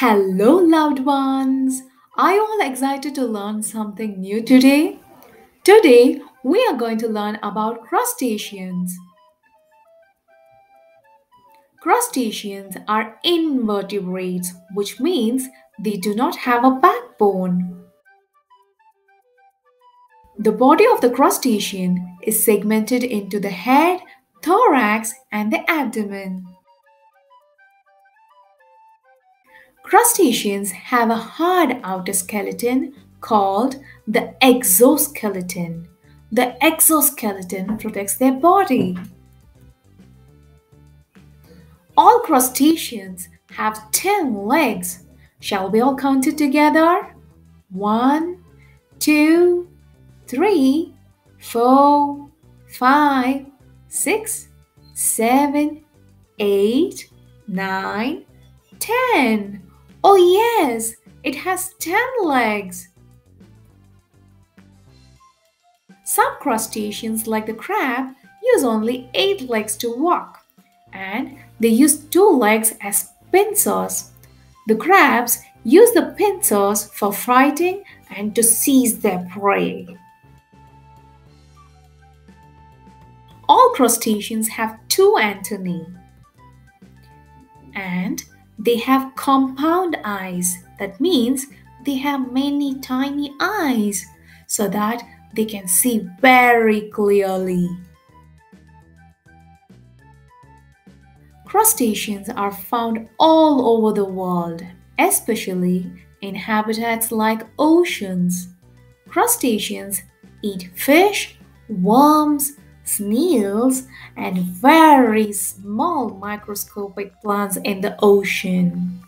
Hello, loved ones! Are you all excited to learn something new today? Today, we are going to learn about crustaceans. Crustaceans are invertebrates, which means they do not have a backbone. The body of the crustacean is segmented into the head, thorax, and the abdomen. Crustaceans have a hard outer skeleton called the exoskeleton. The exoskeleton protects their body. All crustaceans have 10 legs. Shall we all count it together? One, two, three, four, five, six, seven, eight, nine, ten. Oh, yes, it has 10 legs. Some crustaceans, like the crab, use only 8 legs to walk, and they use 2 legs as pincers. The crabs use the pincers for fighting and to seize their prey. All crustaceans have two antennae, and they have compound eyes. That means they have many tiny eyes so that they can see very clearly. Crustaceans are found all over the world, especially in habitats like oceans. Crustaceans eat fish, worms, snails, and very small microscopic plants in the ocean.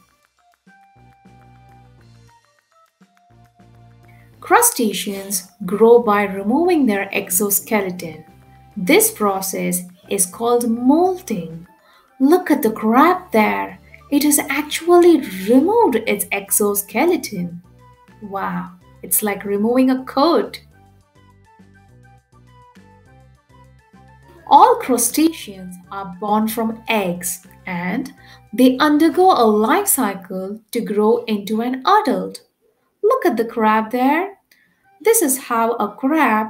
Crustaceans grow by removing their exoskeleton. This process is called molting. Look at the crab there. It has actually removed its exoskeleton. Wow, it's like removing a coat. All crustaceans are born from eggs and they undergo a life cycle to grow into an adult. Look at the crab there. This is how a crab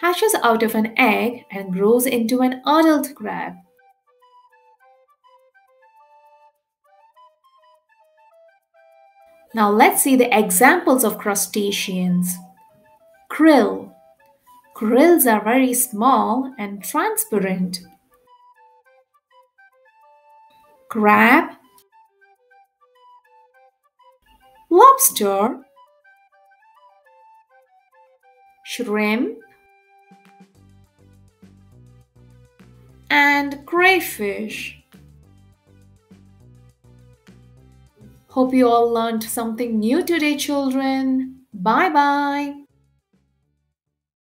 hatches out of an egg and grows into an adult crab. Now let's see the examples of crustaceans. Krill Krills are very small and transparent. Crab, lobster, shrimp, and crayfish. Hope you all learned something new today, children. Bye bye.